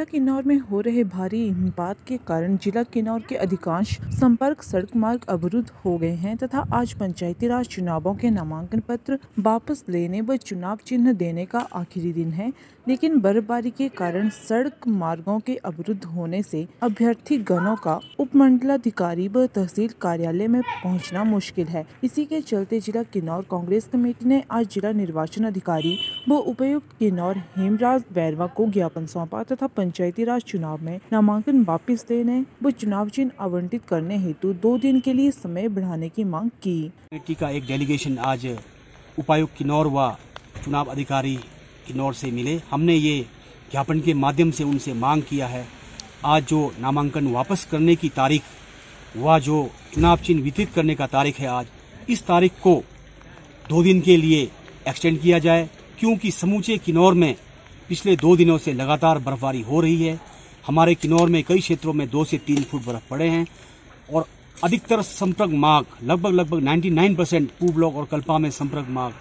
जिला किन्नौर में हो रहे भारी हिमपात के कारण जिला किन्नौर के अधिकांश संपर्क सड़क मार्ग अवरुद्ध हो गए हैं तथा आज पंचायती राज चुनावों के नामांकन पत्र वापस लेने व चुनाव चिन्ह देने का आखिरी दिन है, लेकिन बर्फबारी के कारण सड़क मार्गों के अवरुद्ध होने से अभ्यर्थी गणों का उपमंडलाधिकारी व तहसील कार्यालय में पहुँचना मुश्किल है। इसी के चलते जिला किन्नौर कांग्रेस कमेटी ने आज जिला निर्वाचन अधिकारी व उपायुक्त किन्नौर हेमराज बैरवा को ज्ञापन सौंपा तथा पंचायती राज चुनाव में नामांकन वापस लेने व चुनाव चिन्ह आवंटित करने हेतु दो दिन के लिए समय बढ़ाने की मांग की। कमेटी का एक डेलीगेशन आज उपायुक्त किन्नौर व चुनाव अधिकारी किन्नौर से मिले। हमने ये ज्ञापन के माध्यम से उनसे मांग किया है। आज जो नामांकन वापस करने की तारीख व जो चुनाव चिन्ह वितरित करने का तारीख है आज, इस तारीख को दो दिन के लिए एक्सटेंड किया जाए, क्योंकि समूचे किन्नौर में पिछले दो दिनों से लगातार बर्फबारी हो रही है। हमारे किन्नौर में कई क्षेत्रों में दो से तीन फुट बर्फ़ पड़े हैं और अधिकतर संपर्क मार्ग, लगभग लगभग 99 परसेंट पूर्व ब्लॉक और कल्पा में संपर्क मार्ग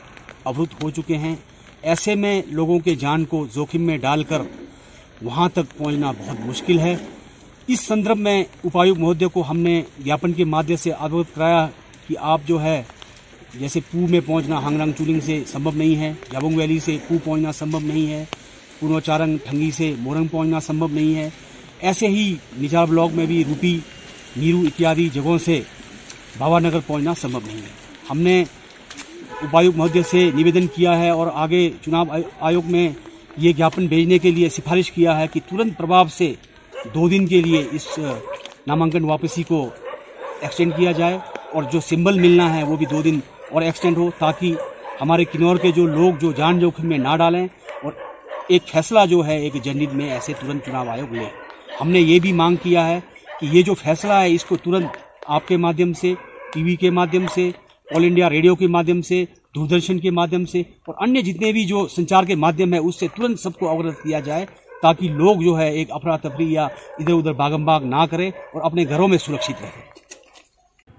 अवरुद्ध हो चुके हैं। ऐसे में लोगों के जान को जोखिम में डालकर वहाँ तक पहुँचना बहुत मुश्किल है। इस संदर्भ में उपायुक्त महोदय को हमने ज्ञापन के माध्यम से अवगत कराया कि आप जो है, जैसे पू में पहुँचना, हांगरंग चूलिंग से संभव नहीं है, जाबुंग वैली से पू पहुँचना संभव नहीं है। पूर्वाचारंग ठंगी से मोरंग पहुँचना संभव नहीं है। ऐसे ही निजार ब्लॉक में भी रूपी, नीरू इत्यादि जगहों से बाबानगर पहुँचना संभव नहीं है। हमने उपायुक्त महोदय से निवेदन किया है और आगे चुनाव आयोग में ये ज्ञापन भेजने के लिए सिफारिश किया है कि तुरंत प्रभाव से दो दिन के लिए इस नामांकन वापसी को एक्सटेंड किया जाए और जो सिंबल मिलना है वो भी दो दिन और एक्सटेंड हो ताकि हमारे किन्नौर के जो लोग जो जान जोखिम में ना डालें एक फैसला जो है एक जनहित में ऐसे तुरंत चुनाव आयोग ले हमने ये भी मांग किया है कि ये जो फैसला है, इसको तुरंत आपके माध्यम से, टीवी के माध्यम से, ऑल इंडिया रेडियो के माध्यम से, दूरदर्शन के माध्यम से और अन्य जितने भी जो संचार के माध्यम है, उससे तुरंत सबको अवगत किया जाए ताकि लोग जो है एक अफरा तफरी या इधर उधर भागम बाग ना करें और अपने घरों में सुरक्षित रहें।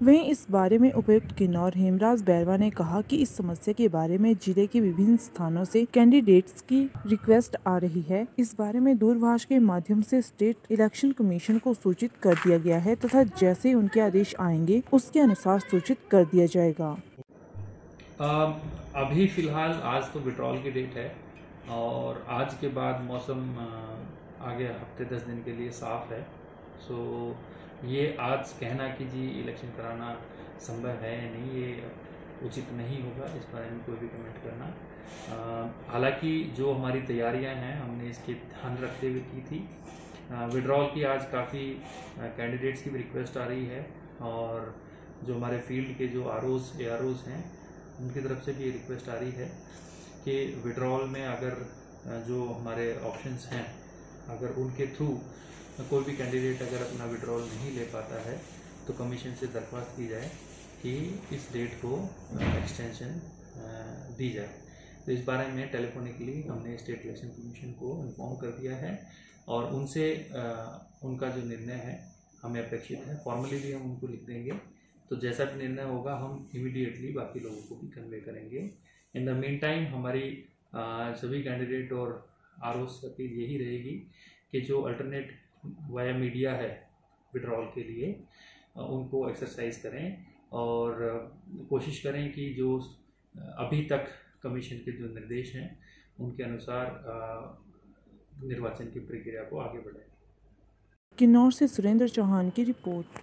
वहीं इस बारे में उपायुक्त किन्नौर हेमराज बैरवा ने कहा कि इस समस्या के बारे में ज़िले के विभिन्न स्थानों से कैंडिडेट्स की रिक्वेस्ट आ रही है। इस बारे में दूरभाष के माध्यम से स्टेट इलेक्शन कमीशन को सूचित कर दिया गया है तथा जैसे उनके आदेश आएँगे उसके अनुसार सूचित कर दिया जाएगा। आ, अभी फ़िलहाल आज तो विड्रॉल की डेट है और आज के बाद मौसम आगे हफ़्ते दस दिन के लिए साफ़ है। सो ये आज कहना कि जी इलेक्शन कराना संभव है या नहीं, ये उचित नहीं होगा, इस बारे में कोई भी कमेंट करना। हालाँकि जो हमारी तैयारियाँ हैं, हमने इसके ध्यान रखते हुए की थी। विड्रॉल की आज काफ़ी कैंडिडेट्स की भी रिक्वेस्ट आ रही है और जो हमारे फ़ील्ड के जो आर ओज ए आर ओज हैं, उनकी तरफ़ से भी ये रिक्वेस्ट आ रही है कि विड्रॉल में अगर जो हमारे ऑप्शंस हैं, अगर उनके थ्रू कोई भी कैंडिडेट अगर अपना विड्रॉल नहीं ले पाता है तो कमीशन से दरख्वास्त की जाए कि इस डेट को एक्सटेंशन दी जाए। तो इस बारे में टेलीफोनिकली हमने स्टेट इलेक्शन कमीशन को इन्फॉर्म कर दिया है और उनसे उनका जो निर्णय है, हमें अपेक्षित है फॉर्मली भी हम उनको लिख देंगे। तो जैसा भी निर्णय होगा, हम इमीडिएटली बाकी लोगों को भी कन्वे करेंगे। इन द मीन टाइम हमारी सभी कैंडिडेट और आर ओ अपील यही रहेगी कि जो अल्टरनेट वाया मीडिया है विड्रॉल के लिए उनको एक्सरसाइज करें और कोशिश करें कि जो अभी तक कमीशन के जो निर्देश हैं, उनके अनुसार निर्वाचन की प्रक्रिया को आगे बढ़ाएँ। किन्नौर से सुरेंद्र चौहान की रिपोर्ट।